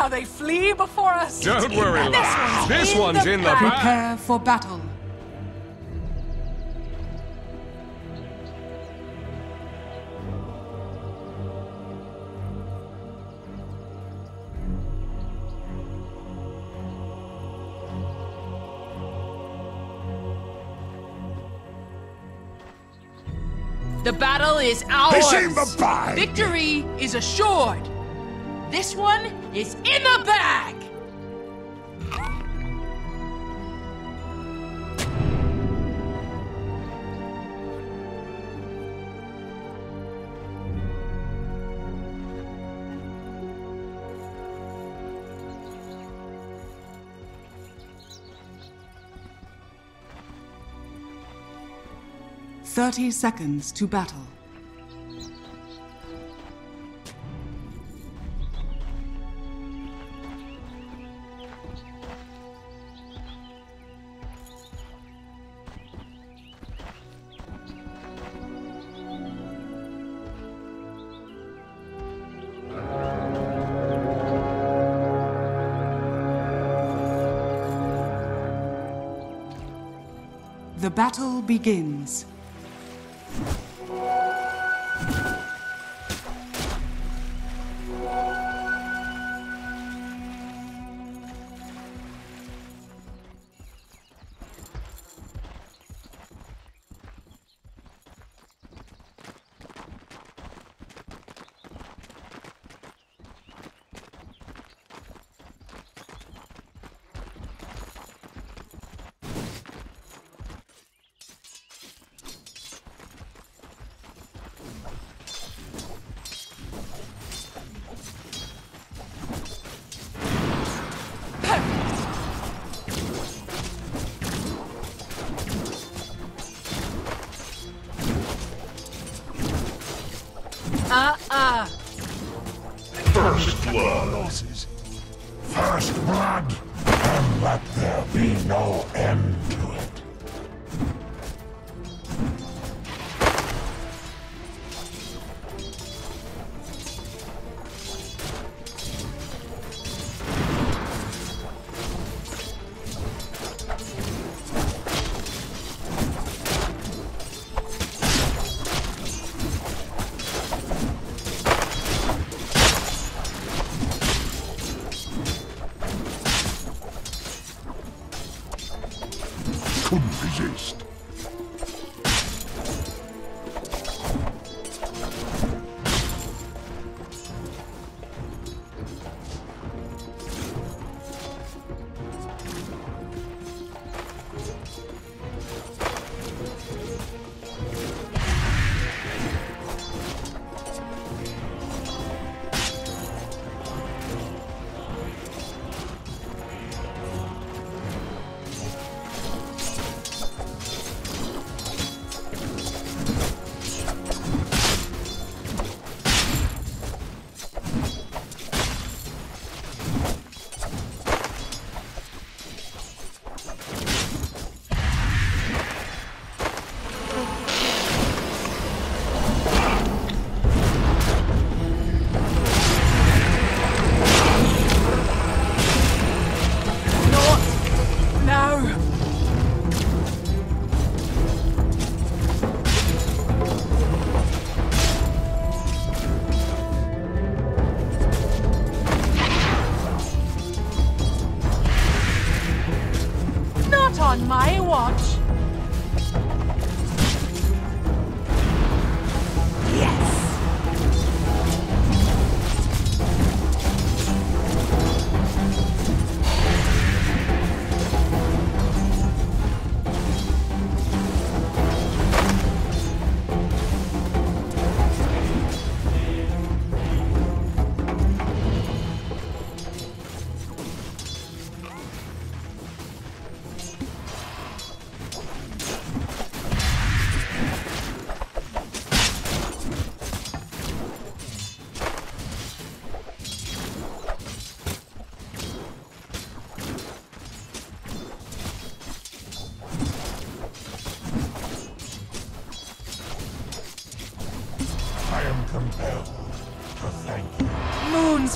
Look how they flee before us! Don't worry, This lad. one's This in one's the in the bag. bag. Prepare for battle. The battle is ours! It's in the bag. Victory is assured! This one is in the bag! Thirty seconds to battle. The battle begins.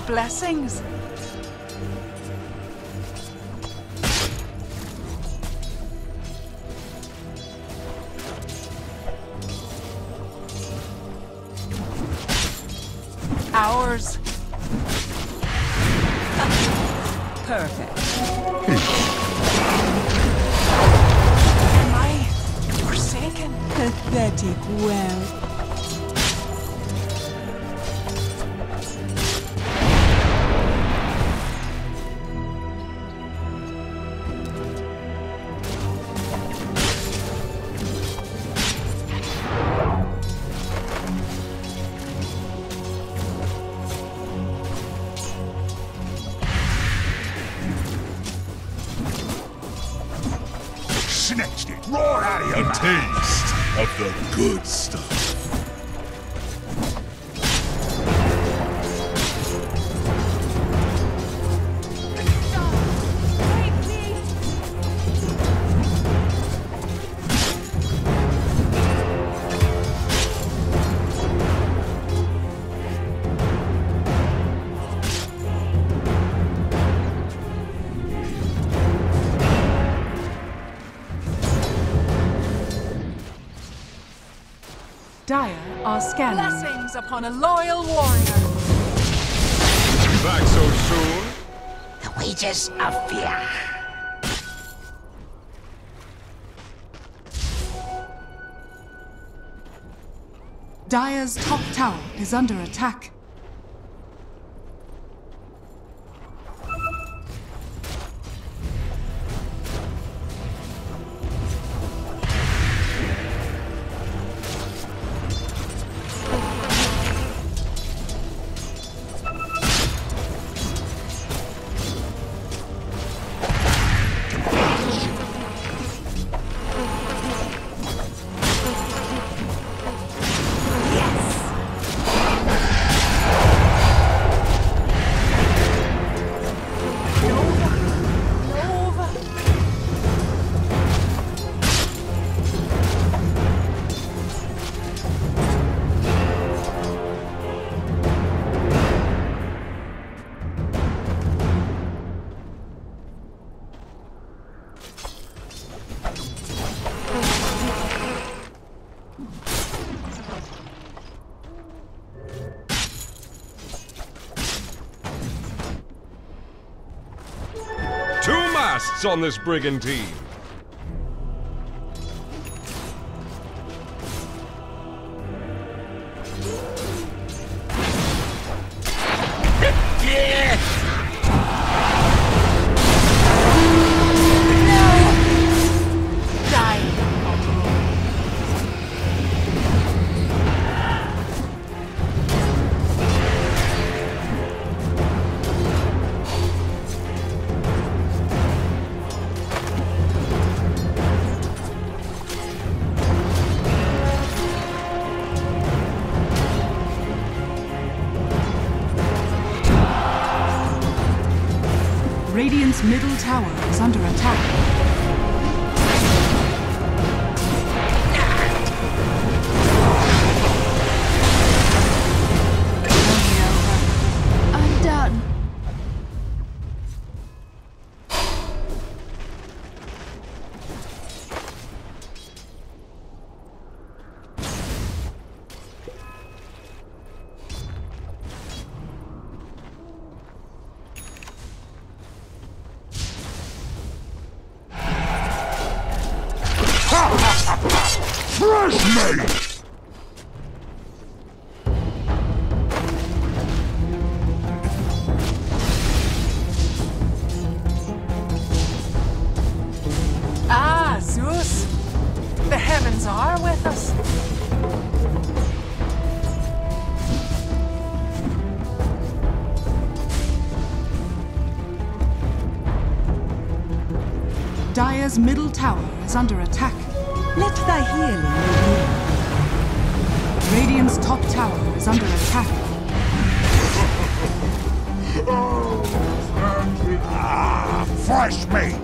Blessings. Ours. Perfect. Hmm. Am I forsaken? Pathetic well. Scanning. Blessings upon a loyal warrior. Back so soon? The wages of fear. Dire's top tower is under attack. Masts on this brigantine. Dire's middle tower is under attack. Let thy healing be. Radiant's top tower is under attack. Ah, fresh meat!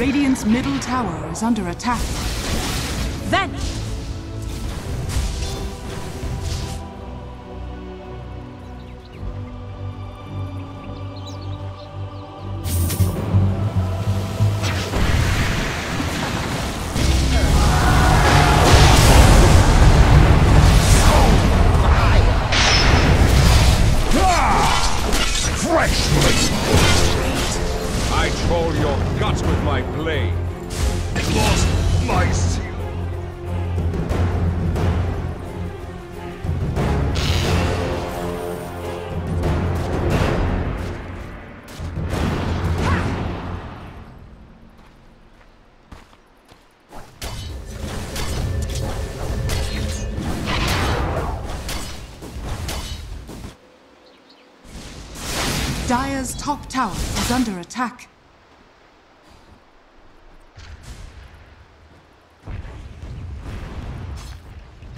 Radiant's middle tower is under attack. Vanish. Freshly. Guts with my blade. Lost my seal. Dire's top tower is under attack.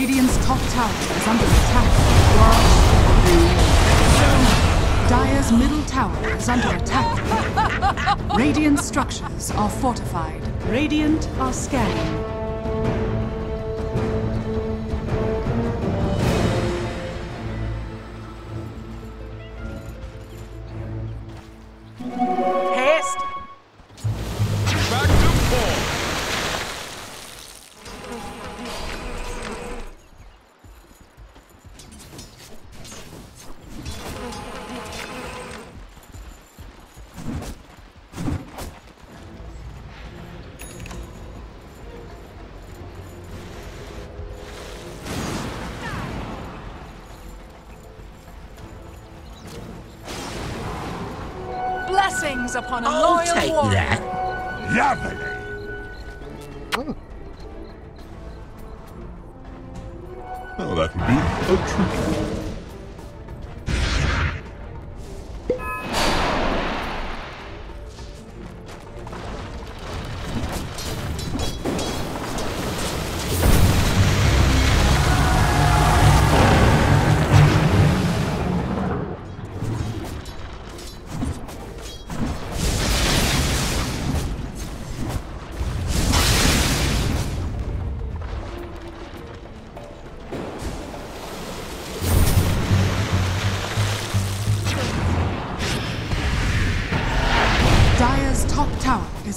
Radiant's top tower is under attack. Dire's middle tower is under attack. Radiant structures are fortified. Radiant are scanning.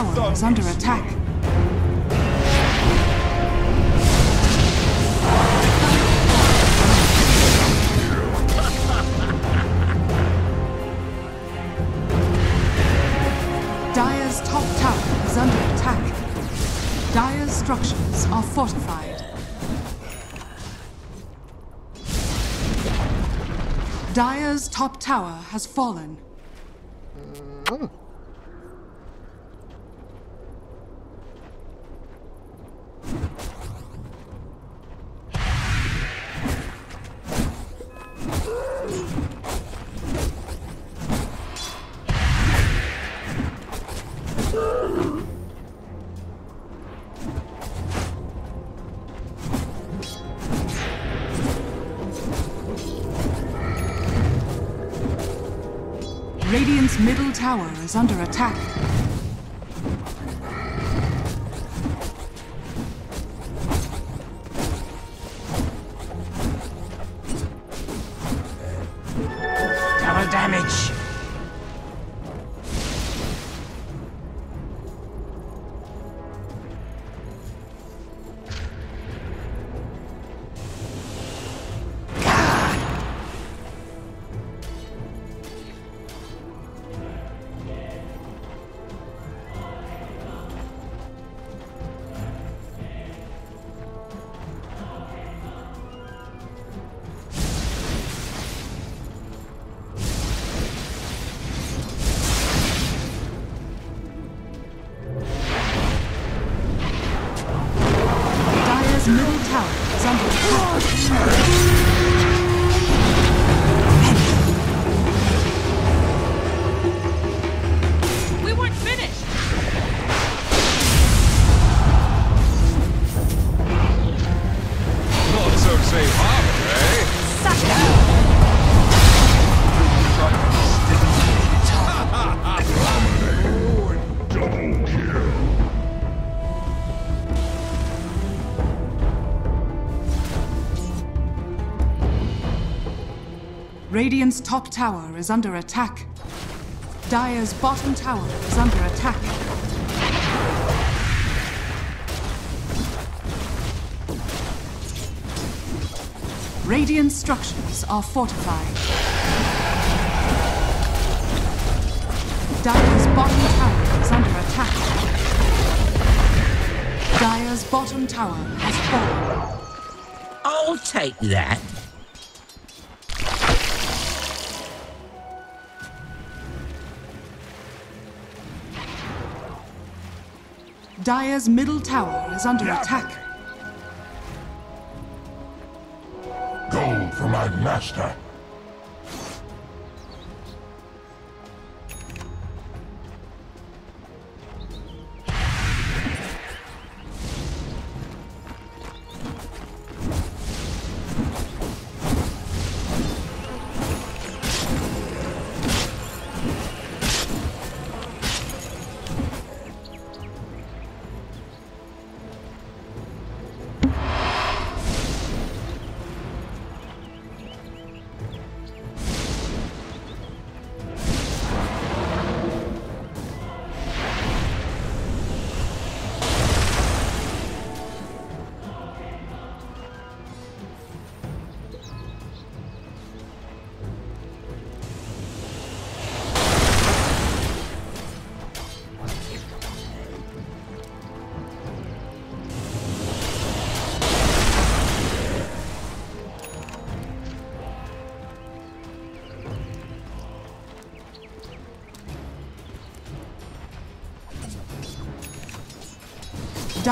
Tower is under attack. Dire's top tower is under attack. Dire's structures are fortified. Dire's top tower has fallen. Radiant's is under attack. Radiant's top tower is under attack. Dire's bottom tower is under attack. Radiant structures are fortified. Dire's bottom tower is under attack. Dire's bottom tower has fallen. I'll take that. Dire's middle tower is under attack. Gold for my master.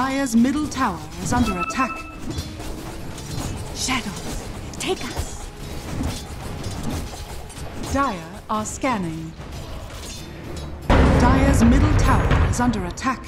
Dire's middle tower is under attack. Shadows, take us. Dire are scanning. Dire's middle tower is under attack.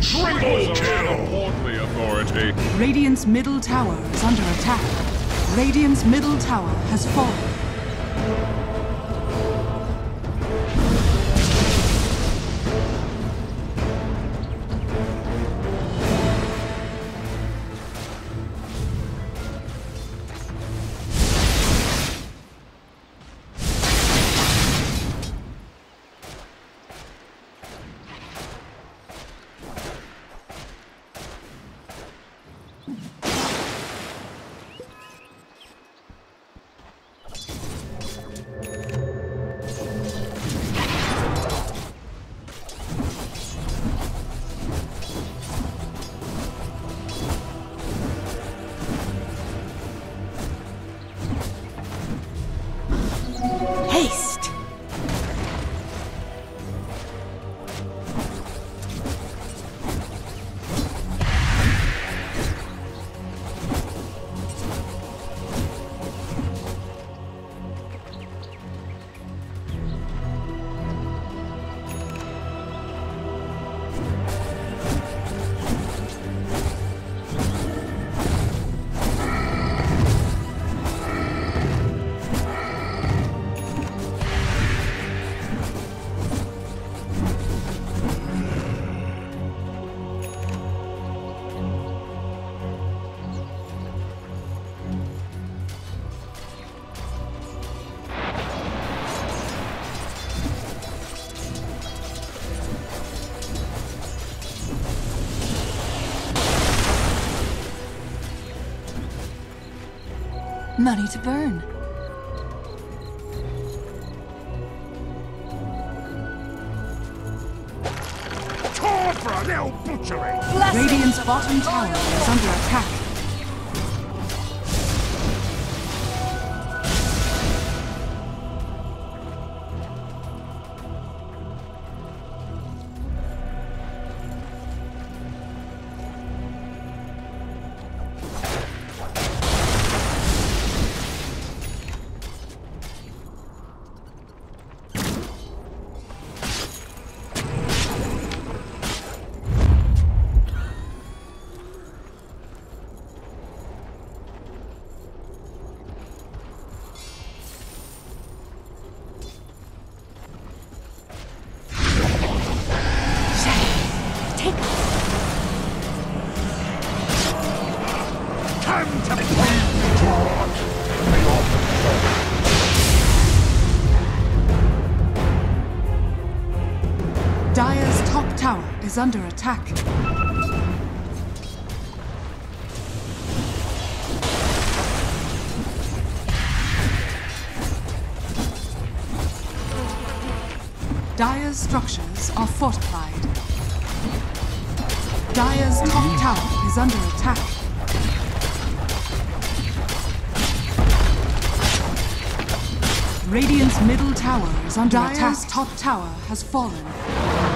Triple kill! kill! Portly authority. Radiant's middle tower is under attack. Radiant's middle tower has fallen. Money to burn. Time for a butchery! Radiant's bottom tower is under attack. Is under attack. Dire's structures are fortified. Dire's top tower is under attack. Radiant's middle tower is under attack. Dire's top tower has fallen.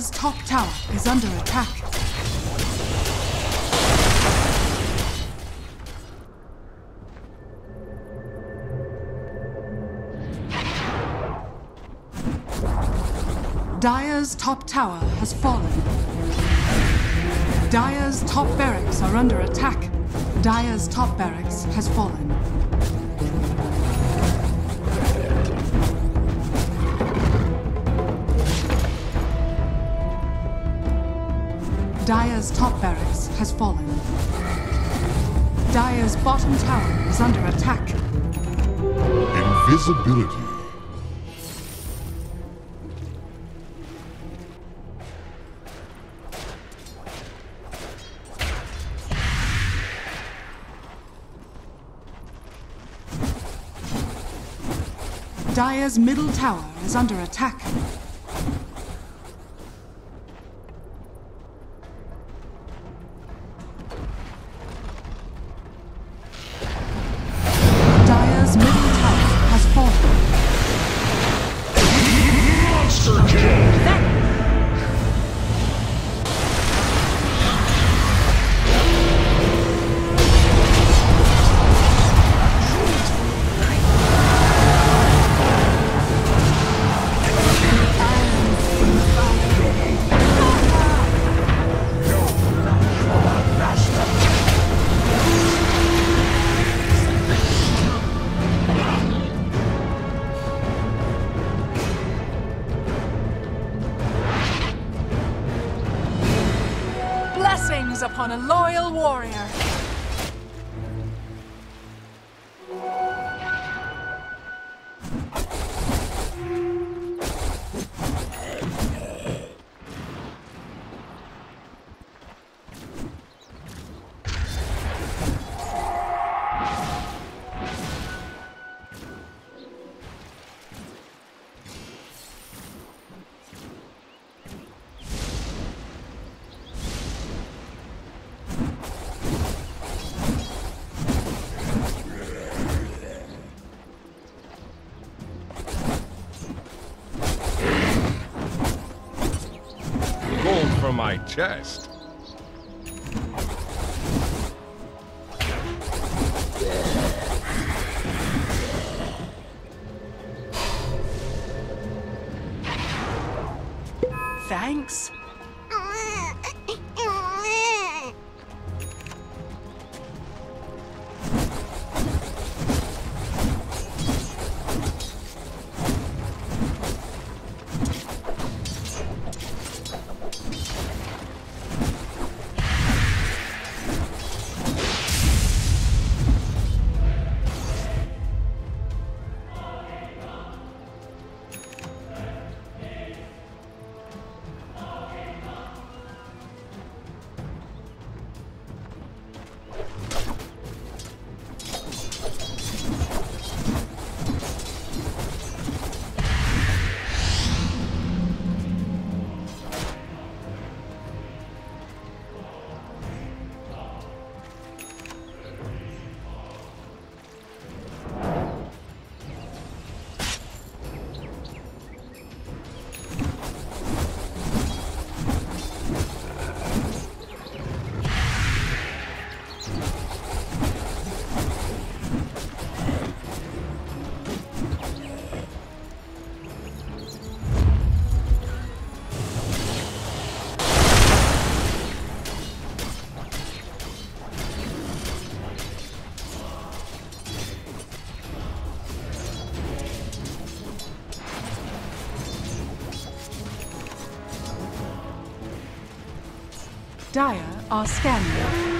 Dire's top tower is under attack. Dire's top tower has fallen. Dire's top barracks are under attack. Dire's top barracks has fallen. Dire's top barracks has fallen. Dire's bottom tower is under attack. Invisibility. Dire's middle tower is under attack. Chest. Thanks. Are scanning.